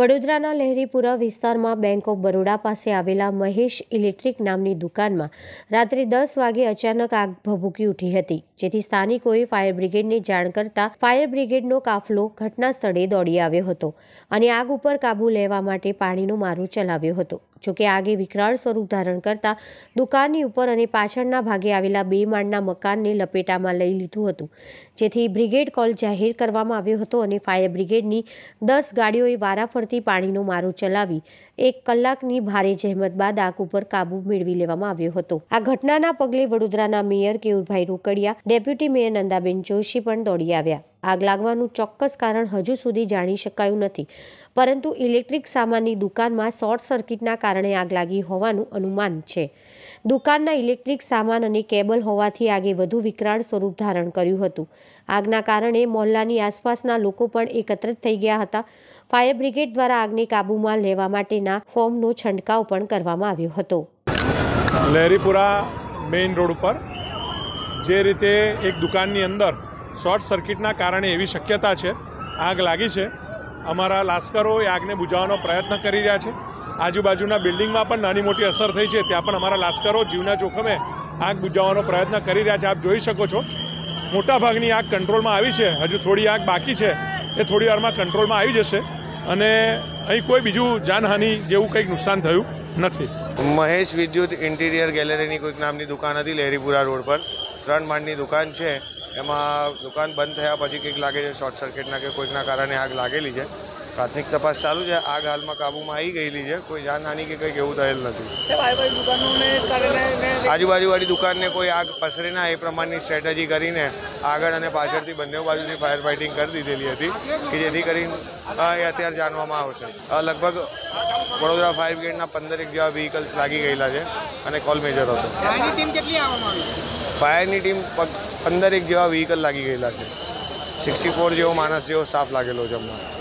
વડોદરાના લહેરીપુરા વિસ્તારમાં bank of Baroda પાસે આવેલા મહેશ ઇલેક્ટ્રિક નામની દુકાનમાં રાત્રે દસ વાગે અચાનક આગ ભભૂકી ઉઠી હતી, જેથી સ્થાનિકોએ ફાયર બ્રિગેડને જાણ કરતા ફાયર બ્રિગેડનો કાફલો ઘટના સ્થળે દોડી આવ્યો હતો અને આગ ઉપર કાબૂ લેવા માટે પાણીનો મારો ચલાવ્યો હતો. જોકે આગે વિકરાળ સ્વરૂપ ધારણ કરતા દુકાનની ઉપર અને પાછળના ભાગે આવેલા બે માળના મકાનને લપેટામાં લઈ લીધું હતું. જેથી બ્રિગેડ કોલ જાહેર કરવામાં આવ્યો હતો અને ફાયર બ્રિગેડની દસ ગાડીઓએ વારાફરતી પાણીનો મારો ચલાવી એક કલાકની ભારે જહેમત બાદ આગ ઉપર કાબુ મેળવી લેવામાં આવ્યો હતો. આ ઘટનાના પગલે વડોદરાના mayor Keyurbhai Rokadia, deputy mayor Nandaben Joshi પણ દોડી આવ્યા. આગ લાગવાનું ચોક્કસ કારણ હજુ સુધી જાણી શકાયું નથી. પરંતુ ઇલેક્ટ્રિક સામાનની દુકાનમાં શોર્ટ સર્કિટના કારણે આગ લાગી હોવાનું અનુમાન છે. દુકાનના ઇલેક્ટ્રિક સામાન અને કેબલ હોવાથી આગે વધુ વિકરાળ સ્વરૂપ ધારણ કર્યું હતું. આગના કારણે મોહલ્લાની આસપાસના લોકો પણ એકત્રિત થઈ ગયા હતા. ફાયર બ્રિગેડ દ્વારા આગને કાબૂમાં લેવા માટેના ફોર્મનો છંટકાવ પણ કરવામાં આવ્યો હતો. લહેરીપુરા મેઇન રોડ ઉપર જે રીતે એક દુકાનની અંદર શોર્ટ સર્કિટના કારણે એવી શક્યતા છે, આગ લાગી છે. અમારા લાશ્કરો એ આગને બુઝાવવાનો પ્રયત્ન કરી રહ્યા છે. આજુબાજુના બિલ્ડિંગમાં પણ નાની મોટી અસર થઈ છે, ત્યાં પણ અમારા લાશ્કરો જીવના જોખમે આગ બુઝાવવાનો પ્રયત્ન કરી રહ્યા છે. આપ જોઈ શકો છો, મોટાભાગની આગ કંટ્રોલમાં આવી છે. હજુ થોડી આગ બાકી છે, એ થોડી વારમાં કંટ્રોલમાં આવી જશે અને અહીં કોઈ બીજું જાનહાનિ જેવું કંઈક નુકસાન થયું નથી. મહેશ વિદ્યુત ઇન્ટિરિયર ગેલેરીની કોઈક નામની દુકાન હતી લહેરીપુરા રોડ પર. ત્રણ માળની દુકાન છે. એમાં દુકાન બંધ થયા પછી કંઈક લાગે છે શોર્ટ સર્કિટના કે કોઈકના કારણે આગ લાગેલી છે. પ્રાથમિક તપાસ ચાલુ છે. આગ હાલમાં કાબૂમાં આવી ગયેલી છે. કોઈ જાનહાની કે કંઈક એવું થયેલ નથી. આજુબાજુવાળી દુકાનને કોઈ આગ પસરે ના, એ પ્રમાણની સ્ટ્રેટેજી કરીને આગળ અને પાછળથી બંને બાજુથી ફાયર ફાઇટિંગ કરી દીધેલી હતી કે જેથી કરીને એ અત્યારે જાણવામાં આવશે. લગભગ વડોદરા ફાયર બ્રિગેડના પંદરેક જેવા વ્હીકલ્સ લાગી ગયેલા છે અને કોલ મેજર હતો. કેટલી આવવામાં આવી? ફાયરની ટીમ પંદરેક જેવા વ્હીકલ લાગી ગયેલા છે. સિક્સટી ફોર જેવો માણસ જેવો સ્ટાફ લાગેલો છે હમણાં